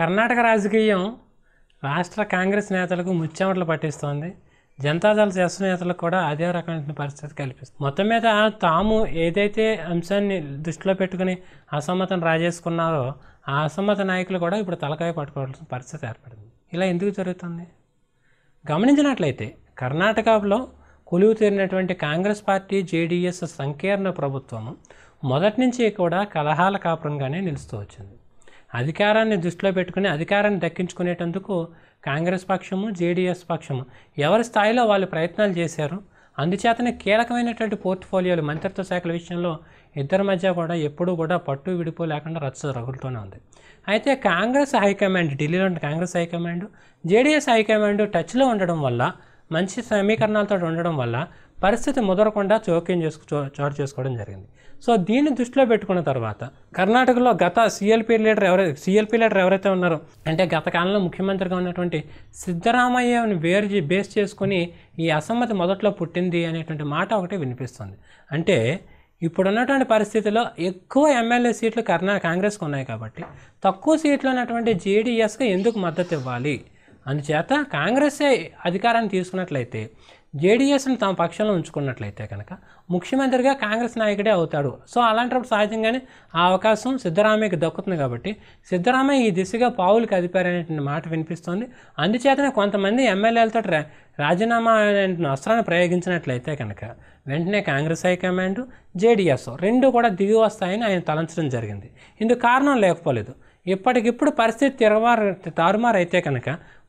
కర్ణాటక రాజకీయం రాష్ట్ర కాంగ్రెస్ నేతలకు ముచ్చెమటలు పట్టిస్తోంది. జనతాదళ శాస్త్ర నేతలకు కూడా అదే రకమైన పరిస్థితి కల్పిస్తుంది. మొత్తం మీద తాము ఏదైతే అంశాన్ని దృష్టిలో పెట్టుకుని అసమ్మతం రాజేసుకున్నారో ఆ అసమ్మత నాయకులు కూడా ఇప్పుడు తలకాయ పట్టుకోవాల్సిన పరిస్థితి ఏర్పడింది. ఇలా ఎందుకు జరుగుతుంది? గమనించినట్లయితే కర్ణాటకలో కొలువు తీరినటువంటి కాంగ్రెస్ పార్టీ జేడీఎస్ సంకీర్ణ ప్రభుత్వం మొదటి నుంచి కూడా కలహాల కాపురంగానే నిలుస్తూ వచ్చింది. అధికారాన్ని దృష్టిలో పెట్టుకుని అధికారాన్ని దక్కించుకునేటందుకు కాంగ్రెస్ పక్షము జేడీఎస్ పక్షము ఎవరి స్థాయిలో వాళ్ళు ప్రయత్నాలు చేశారు అందుచేతనే కీలకమైనటువంటి పోర్ట్ఫోలియోలు మంత్రిత్వ శాఖల విషయంలో ఇద్దరి మధ్య కూడా ఎప్పుడూ కూడా పట్టు విడిపో లేకుండా రచ్చ రగులుతూనే ఉంది. అయితే కాంగ్రెస్ హైకమాండ్ ఢిల్లీలో ఉన్న కాంగ్రెస్ హైకమాండ్ జేడీఎస్ హైకమాండ్ టచ్లో ఉండడం వల్ల మంచి సమీకరణాలతో ఉండడం వల్ల పరిస్థితి ముదరకుండా చోక్యం చేసుకు చో- చోటు చేసుకోవడం జరిగింది. సో దీన్ని దృష్టిలో పెట్టుకున్న తర్వాత కర్ణాటకలో గత సిఎల్పి లీడర్ ఎవరైతే సిఎల్పి లీడర్ ఎవరైతే ఉన్నారో అంటే గత కాలంలో ముఖ్యమంత్రిగా ఉన్నటువంటి సిద్ధరామయ్యని వేరు బేస్ చేసుకుని ఈ అసమ్మతి మొదట్లో పుట్టింది అనేటువంటి మాట ఒకటి వినిపిస్తుంది. అంటే ఇప్పుడున్నటువంటి పరిస్థితిలో ఎక్కువ ఎమ్మెల్యే సీట్లు కర్ణాటక కాంగ్రెస్కి ఉన్నాయి కాబట్టి తక్కువ సీట్లు ఉన్నటువంటి జేడీఎస్కి ఎందుకు మద్దతు ఇవ్వాలి? అందుచేత కాంగ్రెసే అధికారాన్ని తీసుకున్నట్లయితే జేడీఎస్ని తమ పక్షంలో ఉంచుకున్నట్లయితే కనుక ముఖ్యమంత్రిగా కాంగ్రెస్ నాయకుడే అవుతాడు. సో అలాంటప్పుడు సహజంగానే ఆ అవకాశం సిద్ధరామయ్యకి దక్కుతుంది కాబట్టి సిద్ధరామయ్య ఈ దిశగా పావులు కదిపారనే మాట వినిపిస్తోంది. అందుచేతనే కొంతమంది ఎమ్మెల్యేలతో రాజీనామా అనే అస్త్రాన్ని ప్రయోగించినట్లయితే కనుక వెంటనే కాంగ్రెస్ హైకమాండ్ జేడీఎస్ రెండు కూడా దిగి వస్తాయని ఆయన తలంచడం జరిగింది. ఇందుకు కారణం లేకపోలేదు. ఇప్పటికిప్పుడు పరిస్థితి తిరగవారు తారుమారు అయితే కనుక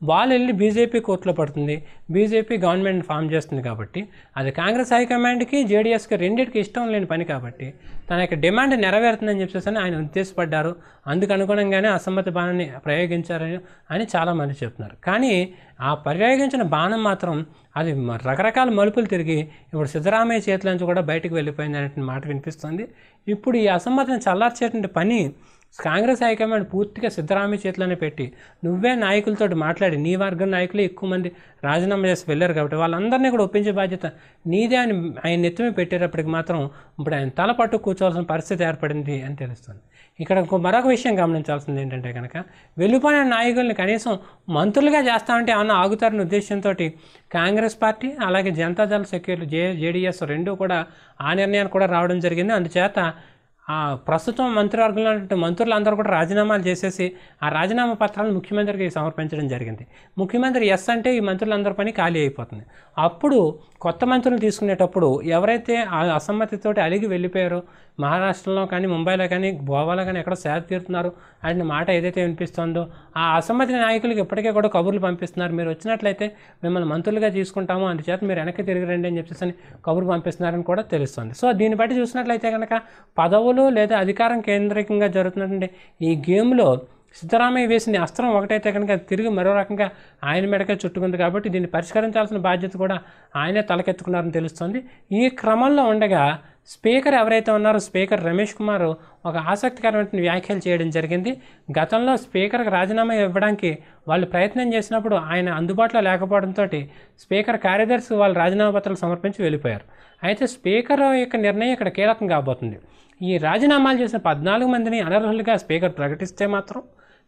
వాళ్ళు వెళ్ళి బీజేపీ కోర్టులో పడుతుంది. బీజేపీ గవర్నమెంట్ ఫామ్ చేస్తుంది కాబట్టి అది కాంగ్రెస్ హైకమాండ్కి జేడీఎస్కి రెండింటికి ఇష్టం లేని పని కాబట్టి తన యొక్క డిమాండ్ నెరవేరుతుందని చెప్పేసి అని ఆయన ఉద్దేశపడ్డారు. అందుకు అనుగుణంగానే అసమ్మతి బాణాన్ని ప్రయోగించారని అని చాలామంది చెప్తున్నారు. కానీ ఆ ప్రయోగించిన బాణం మాత్రం అది రకరకాల మలుపులు తిరిగి ఇప్పుడు సిద్ధరామయ్య చేతుల నుంచి కూడా బయటకు వెళ్ళిపోయింది అనేటువంటి మాట వినిపిస్తుంది. ఇప్పుడు ఈ అసమ్మతిని చల్లార్చేటువంటి పని కాంగ్రెస్ హైకమాండ్ పూర్తిగా సిద్ధరామయ్య చేతిలోనే పెట్టి నువ్వే నాయకులతో మాట్లాడి నీ వర్గం నాయకులు ఎక్కువ మంది రాజీనామా చేసి వెళ్ళారు కాబట్టి వాళ్ళందరినీ కూడా ఒప్పించే బాధ్యత నీదే అని ఆయన నెత్తిమే పెట్టేటప్పటికి మాత్రం ఇప్పుడు ఆయన తలపట్టు కూర్చోవాల్సిన పరిస్థితి ఏర్పడింది అని తెలుస్తుంది. ఇక్కడ ఇంకో మరొక విషయం గమనించాల్సింది ఏంటంటే కనుక వెళ్ళిపోయిన నాయకుల్ని కనీసం మంత్రులుగా చేస్తామంటే ఏమన్నా ఆగుతారనే ఉద్దేశంతో కాంగ్రెస్ పార్టీ అలాగే జనతాదళ సెక్యూరిటీ జే జేడీఎస్ రెండూ కూడా ఆ నిర్ణయానికి కూడా రావడం జరిగింది. అందుచేత ప్రస్తుతం మంత్రివర్గంలో మంత్రులందరూ కూడా రాజీనామాలు చేసేసి ఆ రాజీనామా పత్రాలను ముఖ్యమంత్రికి సమర్పించడం జరిగింది. ముఖ్యమంత్రి ఎస్ అంటే ఈ మంత్రులందరి పని ఖాళీ అయిపోతుంది. అప్పుడు కొత్త మంత్రులు తీసుకునేటప్పుడు ఎవరైతే ఆ అసమ్మతితోటి అలిగి వెళ్ళిపోయారో మహారాష్ట్రలో కానీ ముంబైలో కానీ గోవాలో కానీ ఎక్కడో సేద తీరుతున్నారు అనే మాట ఏదైతే వినిపిస్తుందో ఆ అసమ్మతి నాయకులకు ఇప్పటికే కూడా కబుర్లు పంపిస్తున్నారు. మీరు వచ్చినట్లయితే మిమ్మల్ని మంత్రులుగా తీసుకుంటాము అందుచేత మీరు వెనక్కి తిరిగి రండి అని చెప్పేసి అని కబురు పంపిస్తున్నారని కూడా తెలుస్తుంది. సో దీన్ని బట్టి చూసినట్లయితే కనుక పదవులు లేదా అధికారం కేంద్రీకంగా జరుగుతున్నటువంటి ఈ గేమ్లో సిద్ధరామయ్య వేసిన అస్త్రం ఒకటైతే కనుక తిరిగి మరో రకంగా ఆయన మెడకే చుట్టుకుంది కాబట్టి దీన్ని పరిష్కరించాల్సిన బాధ్యత కూడా ఆయనే తలకెత్తుకున్నారని తెలుస్తుంది. ఈ క్రమంలో ఉండగా స్పీకర్ ఎవరైతే ఉన్నారో స్పీకర్ రమేష్ కుమార్ ఒక ఆసక్తికరమైన వ్యాఖ్యలు చేయడం జరిగింది. గతంలో స్పీకర్కి రాజీనామా ఇవ్వడానికి వాళ్ళు ప్రయత్నం చేసినప్పుడు ఆయన అందుబాటులో లేకపోవడంతో స్పీకర్ కార్యదర్శి వాళ్ళు రాజీనామా పత్రాలు సమర్పించి వెళ్ళిపోయారు. అయితే స్పీకర్ యొక్క నిర్ణయం ఇక్కడ కీలకం కాబోతుంది. ఈ రాజీనామాలు చేసిన పద్నాలుగు మందిని అనర్హులుగా స్పీకర్ ప్రకటిస్తే మాత్రం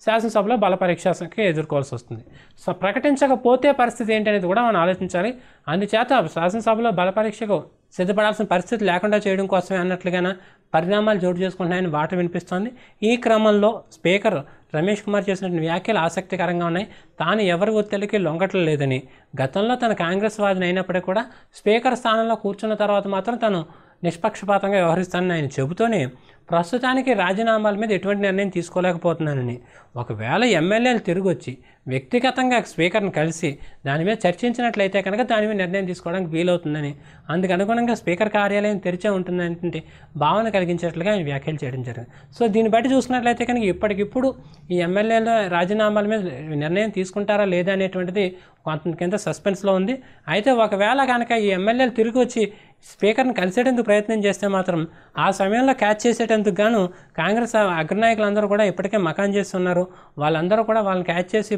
శాసనసభలో బల పరీక్షకి ఎదుర్కోవాల్సి వస్తుంది. సో ప్రకటించకపోతే పరిస్థితి ఏంటనేది కూడా మనం ఆలోచించాలి. అందుచేత శాసనసభలో బల పరీక్షకు సిద్ధపడాల్సిన పరిస్థితి లేకుండా చేయడం కోసమే అన్నట్లుగానే పరిణామాలు చోటు చేసుకుంటున్నాయని వాట వినిపిస్తోంది. ఈ క్రమంలో స్పీకర్ రమేష్ కుమార్ చేసిన వ్యాఖ్యలు ఆసక్తికరంగా ఉన్నాయి. తాను ఎవరి ఒత్తిడికి లొంగటం లేదని గతంలో తన కాంగ్రెస్ వాదిని అయినప్పటికీ కూడా స్పీకర్ స్థానంలో కూర్చున్న తర్వాత మాత్రం తను నిష్పక్షపాతంగా వ్యవహరిస్తానని ఆయన చెబుతూనే ప్రస్తుతానికి రాజీనామాల మీద ఎటువంటి నిర్ణయం తీసుకోలేకపోతున్నానని. ఒకవేళ ఎమ్మెల్యేలు తిరిగి వచ్చి వ్యక్తిగతంగా స్పీకర్ని కలిసి దాని మీద చర్చించినట్లయితే కనుక దాని మీద నిర్ణయం తీసుకోవడానికి వీలవుతుందని. అందుకు అనుగుణంగా స్పీకర్ కార్యాలయం తెరిచే ఉంటుందనేటువంటి భావన కలిగించేట్లుగా ఆయన వ్యాఖ్యలు చేయడం జరిగింది. సో దీన్ని బట్టి చూసినట్లయితే కనుక ఇప్పటికిప్పుడు ఈ ఎమ్మెల్యేల రాజీనామాల మీద నిర్ణయం తీసుకుంటారా లేదా అనేటువంటిది కొంత కింద సస్పెన్స్లో ఉంది. అయితే ఒకవేళ కనుక ఈ ఎమ్మెల్యేలు తిరిగి వచ్చి స్పీకర్ని కలిసేటందుకు ప్రయత్నం చేస్తే మాత్రం ఆ సమయంలో క్యాచ్ చేసేటందుకు గాను కాంగ్రెస్ అగ్రనాయకులందరూ కూడా ఇప్పటికే మకాన్ చేస్తున్నారు. వాళ్ళందరూ కూడా వాళ్ళని క్యాచ్ చేసి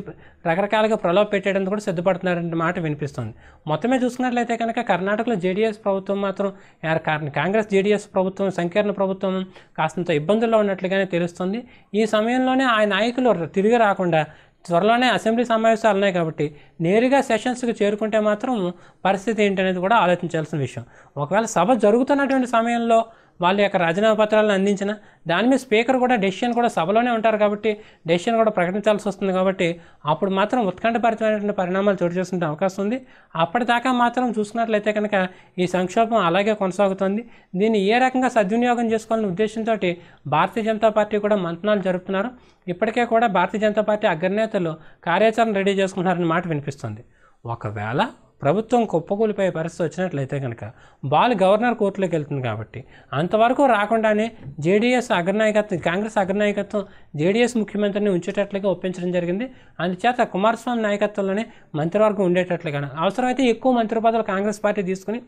రకరకాలుగా ప్రలోభ పెట్టేటందుకు కూడా సిద్ధపడుతున్నారనే మాట వినిపిస్తుంది. మొత్తమే చూసుకున్నట్లయితే కనుక కర్ణాటకలో జేడీఎస్ ప్రభుత్వం మాత్రం కాంగ్రెస్ జేడీఎస్ ప్రభుత్వం సంకీర్ణ ప్రభుత్వం కాస్తంత ఇబ్బందుల్లో ఉన్నట్లుగానే తెలుస్తుంది. ఈ సమయంలోనే ఆ నాయకులు తిరిగి రాకుండా త్వరలోనే అసెంబ్లీ సమావేశాలు ఉన్నాయి కాబట్టి నేరుగా సెషన్స్కి చేరుకుంటే మాత్రం పరిస్థితి ఏంటనేది కూడా ఆలోచించాల్సిన విషయం. ఒకవేళ సభ జరుగుతున్నటువంటి సమయంలో వాళ్ళ యొక్క రాజీనామా పత్రాలను అందించిన దాని మీద స్పీకర్ కూడా డెసిషన్ కూడా సభలోనే ఉంటారు కాబట్టి డెసిషన్ కూడా ప్రకటించాల్సి వస్తుంది కాబట్టి అప్పుడు మాత్రం ఉత్కంఠభరితమైనటువంటి పరిణామాలు చోటు చేసుకునే అవకాశం ఉంది. అప్పటిదాకా మాత్రం చూసుకున్నట్లయితే కనుక ఈ సంక్షోభం అలాగే కొనసాగుతుంది. దీన్ని ఏ రకంగా సద్వినియోగం చేసుకోవాలనే ఉద్దేశంతో భారతీయ జనతా పార్టీ కూడా మంతనాలు జరుపుతున్నారు. ఇప్పటికే కూడా భారతీయ జనతా పార్టీ అగ్రనేతలు కార్యాచరణ రెడీ చేసుకుంటున్నారని మాట వినిపిస్తుంది. ఒకవేళ ప్రభుత్వం కుప్పకూలిపోయే పరిస్థితి వచ్చినట్లయితే కనుక బాల్ గవర్నర్ కోర్టులోకి వెళ్తుంది కాబట్టి అంతవరకు రాకుండానే జేడీఎస్ అగ్రనాయకత్వం కాంగ్రెస్ అగ్రనాయకత్వం జేడీఎస్ ముఖ్యమంత్రిని ఉంచేటట్లుగా ఒప్పించడం జరిగింది. అందుచేత కుమారస్వామి నాయకత్వంలోనే మంత్రివర్గం ఉండేటట్లుగా అవసరమైతే ఎక్కువ మంత్రి పదవులు కాంగ్రెస్ పార్టీ తీసుకుని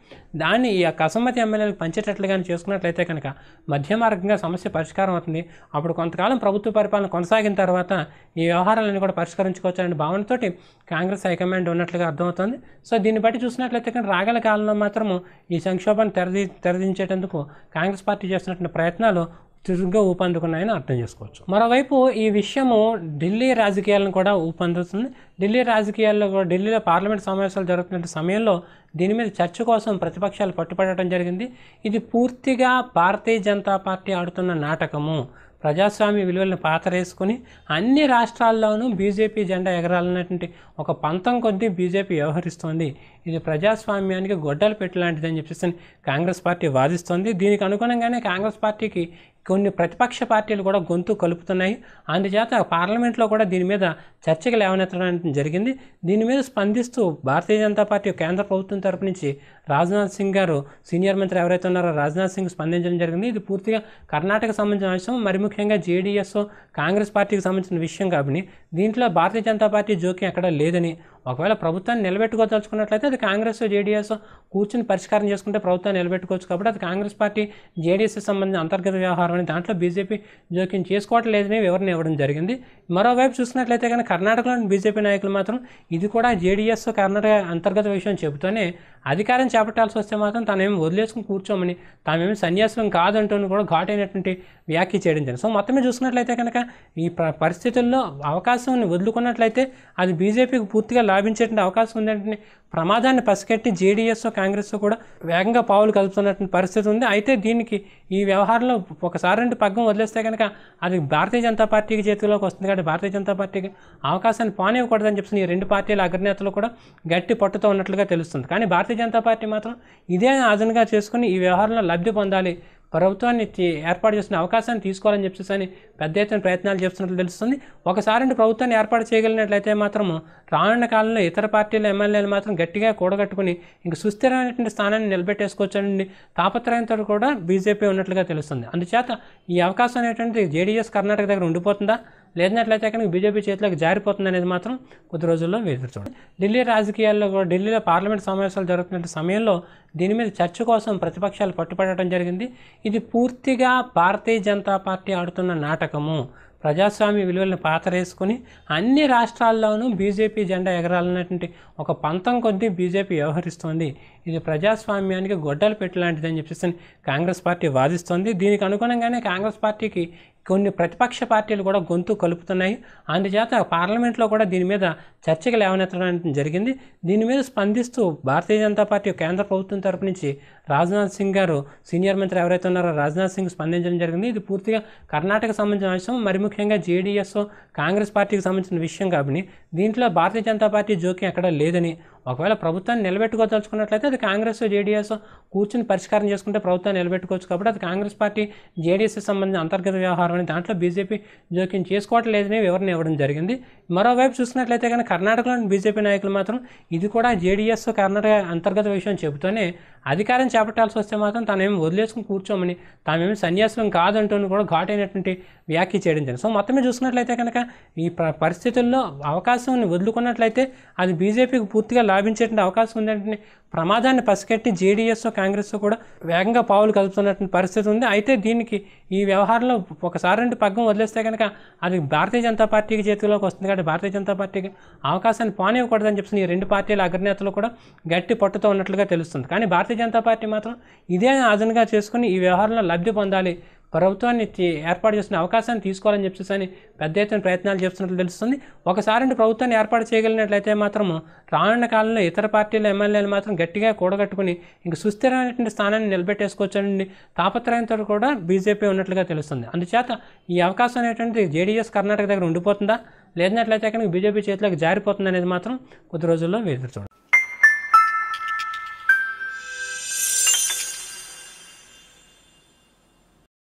దాన్ని ఈ యొక్క అసమ్మతి ఎమ్మెల్యేలకు పంచేటట్లుగా చేసుకున్నట్లయితే కనుక మధ్య మార్గంగా సమస్య పరిష్కారం అవుతుంది. అప్పుడు కొంతకాలం ప్రభుత్వ పరిపాలన కొనసాగిన తర్వాత ఈ వ్యవహారాలన్నీ కూడా పరిష్కరించుకోవచ్చనే భావనతోటి కాంగ్రెస్ హైకమాండ్ ఉన్నట్లుగా అర్థమవుతుంది. సో దీన్ని బట్టి చూసినట్లయితే కానీ రాగల కాలంలో మాత్రము ఈ సంక్షోభాన్ని తెరది తెరదించేటందుకు కాంగ్రెస్ పార్టీ చేస్తున్నటువంటి ప్రయత్నాలు చురుగ్గా ఊపందుకున్నాయని అర్థం చేసుకోవచ్చు. మరోవైపు ఈ విషయము ఢిల్లీ రాజకీయాలను కూడా ఊపందుతుంది. ఢిల్లీ రాజకీయాల్లో కూడా ఢిల్లీలో పార్లమెంట్ సమావేశాలు జరుగుతున్న సమయంలో దీని మీద చర్చ కోసం ప్రతిపక్షాలు పట్టుపడటం జరిగింది. ఇది పూర్తిగా భారతీయ జనతా పార్టీ ఆడుతున్న నాటకము. ప్రజాస్వామ్య విలువలను పాతరేసుకుని అన్ని రాష్ట్రాల్లోనూ బీజేపీ జెండా ఎగరాలన్నటువంటి ఒక పంతం కొద్దీ బీజేపీ వ్యవహరిస్తోంది. ఇది ప్రజాస్వామ్యానికి గొడ్డలు పెట్టలాంటిదని చెప్పేసి కాంగ్రెస్ పార్టీ వాదిస్తోంది. దీనికి అనుగుణంగానే కాంగ్రెస్ పార్టీకి కొన్ని ప్రతిపక్ష పార్టీలు కూడా గొంతు కలుపుతున్నాయి. అందుచేత పార్లమెంట్లో కూడా దీని మీద చర్చకు లేవనెత్తడం జరిగింది. దీని మీద స్పందిస్తూ భారతీయ జనతా పార్టీ కేంద్ర ప్రభుత్వం తరపు నుంచి రాజ్నాథ్ సింగ్ గారు సీనియర్ మంత్రి ఎవరైతే ఉన్నారో రాజ్నాథ్ సింగ్ స్పందించడం జరిగింది. ఇది పూర్తిగా కర్ణాటక సంబంధించిన అంశం. మరి ముఖ్యంగా జేడీఎస్ కాంగ్రెస్ పార్టీకి సంబంధించిన విషయం కాబట్టి దీంట్లో భారతీయ జనతా పార్టీ జోక్యం ఎక్కడ లేదని ఒకవేళ ప్రభుత్వాన్ని నిలబెట్టుకోదలుచుకున్నట్లయితే అది కాంగ్రెస్ జేడీఎస్ కూర్చుని పరిష్కారం చేసుకుంటే ప్రభుత్వాన్ని నిలబెట్టుకోవచ్చు కాబట్టి అది కాంగ్రెస్ పార్టీ జేడీఎస్ సంబంధించిన అంతర్గత వ్యవహారం అని దాంట్లో బీజేపీ జోక్యం చేసుకోవటం లేదని వివరణ ఇవ్వడం జరిగింది. మరోవైపు చూసినట్లయితే కానీ కర్ణాటకలోని బీజేపీ నాయకులు మాత్రం ఇది కూడా జేడీఎస్ కర్ణాటక అంతర్గత విషయం చెబుతూనే అధికారం చేపట్టాల్సి వస్తే మాత్రం తానేమి వదిలేసుకుని కూర్చోమని తామేమి సన్యాసం కాదంటూ కూడా ఘాటైనటువంటి వ్యాఖ్య చేయడం జరిగింది. సో మొత్తమే చూసుకున్నట్లయితే కనుక ఈ పరిస్థితుల్లో అవకాశం వదులుకున్నట్లయితే అది బీజేపీకి పూర్తిగా లాభించేటువంటి అవకాశం ఉందంటే ప్రమాదాన్ని పసిగట్టి జేడీఎస్ కాంగ్రెస్ కూడా వేగంగా పావులు కలుపుతున్నటువంటి పరిస్థితి ఉంది. అయితే దీనికి ఈ వ్యవహారంలో ఒకసారి రెండు పగ్గం వదిలేస్తే కనుక అది భారతీయ జనతా పార్టీకి చేతిలోకి వస్తుంది కాబట్టి భారతీయ జనతా పార్టీకి అవకాశాన్ని పానివ్వకూడదని చెప్పి ఈ రెండు పార్టీల అగ్రనేతలు కూడా గట్టి పట్టుతో ఉన్నట్లుగా తెలుస్తుంది. కానీ భారతీయ జనతా పార్టీ మాత్రం ఇదే ఆదనగా చేసుకుని ఈ వ్యవహారంలో లబ్ధి పొందాలి ప్రభుత్వాన్ని ఏర్పాటు చేసిన అవకాశాన్ని తీసుకోవాలని చెప్పేసి అని పెద్ద ఎత్తున ప్రయత్నాలు చేస్తున్నట్లు తెలుస్తుంది. ఒకసారి ప్రభుత్వాన్ని ఏర్పాటు చేయగలిగినట్లయితే మాత్రం రానున్న కాలంలో ఇతర పార్టీల ఎమ్మెల్యేలు మాత్రం గట్టిగా కూడగట్టుకుని ఇంక సుస్థిరమైనటువంటి స్థానాన్ని నిలబెట్టేసుకోవచ్చని తాపత్రయంతో కూడా బీజేపీ ఉన్నట్లుగా తెలుస్తుంది. అందుచేత ఈ అవకాశం అనేటువంటి జేడీఎస్ కర్ణాటక దగ్గర ఉండిపోతుందా? లేనట్లయితే కనుక బీజేపీ చేతిలోకి జారిపోతుంది అనేది మాత్రం కొద్ది రోజుల్లో ఎదురు చూడండి. ఢిల్లీ రాజకీయాల్లో కూడా ఢిల్లీలో పార్లమెంట్ సమావేశాలు జరుగుతున్న సమయంలో దీని మీద చర్చ కోసం ప్రతిపక్షాలు పట్టుపడటం జరిగింది. ఇది పూర్తిగా భారతీయ జనతా పార్టీ ఆడుతున్న నాటకము. ప్రజాస్వామ్య విలువలను పాతరేసుకుని అన్ని రాష్ట్రాల్లోనూ బీజేపీ జెండా ఎగరాలన్నటువంటి ఒక పంతం కొద్దీ బీజేపీ వ్యవహరిస్తోంది. ఇది ప్రజాస్వామ్యానికి గొడ్డలు పెట్టలాంటిదని చెప్పేసి కాంగ్రెస్ పార్టీ వాదిస్తోంది. దీనికి అనుగుణంగానే కాంగ్రెస్ పార్టీకి కొన్ని ప్రతిపక్ష పార్టీలు కూడా గొంతు కలుపుతున్నాయి. అందుచేత పార్లమెంట్లో కూడా దీని మీద చర్చకు లేవనెత్తడం జరిగింది. దీని మీద స్పందిస్తూ భారతీయ జనతా పార్టీ కేంద్ర ప్రభుత్వం తరపు నుంచి రాజ్నాథ్ సింగ్ గారు సీనియర్ మంత్రి ఎవరైతే ఉన్నారో రాజ్నాథ్ సింగ్ స్పందించడం జరిగింది. ఇది పూర్తిగా కర్ణాటక సంబంధించిన అంశం మరి ముఖ్యంగా జేడీఎస్ కాంగ్రెస్ పార్టీకి సంబంధించిన విషయం కాబట్టి దీంట్లో భారతీయ జనతా పార్టీ జోక్యం ఎక్కడ లేదని ఒకవేళ ప్రభుత్వాన్ని నిలబెట్టుకోదలుచుకున్నట్లయితే అది కాంగ్రెస్ జేడీఎస్ కూర్చుని పరిష్కారం చేసుకుంటే ప్రభుత్వాన్ని నిలబెట్టుకోవచ్చు కాబట్టి అది కాంగ్రెస్ పార్టీ జేడీఎస్ సంబంధించిన అంతర్గత వ్యవహారం అని దాంట్లో బీజేపీ జోక్యం చేసుకోవటం లేదని వివరణ ఇవ్వడం జరిగింది. మరోవైపు చూసినట్లయితే కానీ కర్ణాటకలోని బీజేపీ నాయకులు మాత్రం ఇది కూడా జేడీఎస్ కర్ణాటక అంతర్గత విషయం చెబుతూనే అధికారం చేపట్టాల్సి వస్తే మాత్రం తానేమి వదిలేసుకుని కూర్చోమని తామేమి సన్యాసం కాదంటూ కూడా ఘాటైనటువంటి వ్యాఖ్య చేయడం జరిగింది. సో మొత్తమే చూసినట్లయితే చూసుకున్నట్లయితే కనుక ఈ పరిస్థితుల్లో అవకాశం వదులుకున్నట్లయితే అది బీజేపీకి పూర్తిగా లాభించేటువంటి అవకాశం ఉందంటే ప్రమాదాన్ని పసిగట్టి జేడీఎస్ కాంగ్రెస్ కూడా వేగంగా పావులు కలుపుతున్నటువంటి పరిస్థితి ఉంది. అయితే దీనికి ఈ వ్యవహారంలో ఒకసారి రెండు పగ్గం వదిలేస్తే కనుక అది భారతీయ జనతా పార్టీకి చేతిలోకి వస్తుంది కాబట్టి భారతీయ జనతా పార్టీకి అవకాశాన్ని పానివ్వకూడదని చెప్పి ఈ రెండు పార్టీల అగ్రనేతలు కూడా గట్టి పట్టుతో ఉన్నట్లుగా తెలుస్తుంది. కానీ భారతీయ జనతా పార్టీ మాత్రం ఇదే అదనుగా చేసుకుని ఈ వ్యవహారంలో లబ్ధి పొందాలి ప్రభుత్వాన్ని ఏర్పాటు చేసిన అవకాశాన్ని తీసుకోవాలని చెప్పేసి అని పెద్ద ఎత్తున ప్రయత్నాలు చేస్తున్నట్లు తెలుస్తుంది. ఒకసారి ప్రభుత్వాన్ని ఏర్పాటు చేయగలిగినట్లయితే మాత్రం రానున్న కాలంలో ఇతర పార్టీల ఎమ్మెల్యేలు మాత్రం గట్టిగా కూడగట్టుకుని ఇంక సుస్థిరమైనటువంటి స్థానాన్ని నిలబెట్టేసుకోవచ్చని తాపత్రయంతో కూడా బీజేపీ ఉన్నట్లుగా తెలుస్తుంది. అందుచేత ఈ అవకాశం అనేటువంటి జేడీఎస్ కర్ణాటక దగ్గర ఉండిపోతుందా? లేదన్నట్లయితే కనుక బీజేపీ చేతిలోకి జారిపోతుంది అనేది మాత్రం కొద్ది రోజుల్లో ఎదురు చూడండి